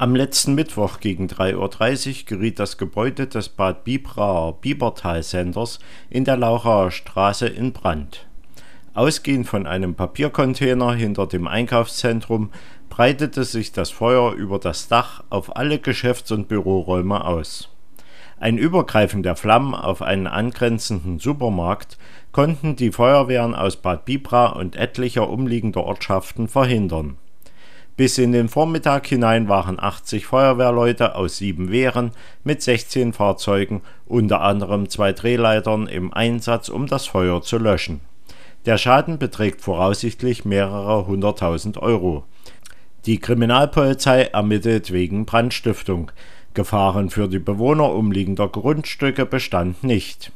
Am letzten Mittwoch gegen 3.30 Uhr geriet das Gebäude des Bad Bibraer Biebertal-Centers in der Lauchauer Straße in Brand. Ausgehend von einem Papiercontainer hinter dem Einkaufszentrum breitete sich das Feuer über das Dach auf alle Geschäfts und Büroräume aus. Ein Übergreifen der Flammen auf einen angrenzenden Supermarkt konnten die Feuerwehren aus Bad Bibra und etlicher umliegender Ortschaften verhindern bis in den Vormittag hinein waren 80 Feuerwehrleute aus sieben Wehren mit 16 Fahrzeugen, unter anderem zwei Drehleitern, im Einsatz, um das Feuer zu löschen. Der Schaden beträgt voraussichtlich mehrere hunderttausend Euro. Die Kriminalpolizei ermittelt wegen Brandstiftung. Gefahren für die Bewohner umliegender Grundstücke bestand nicht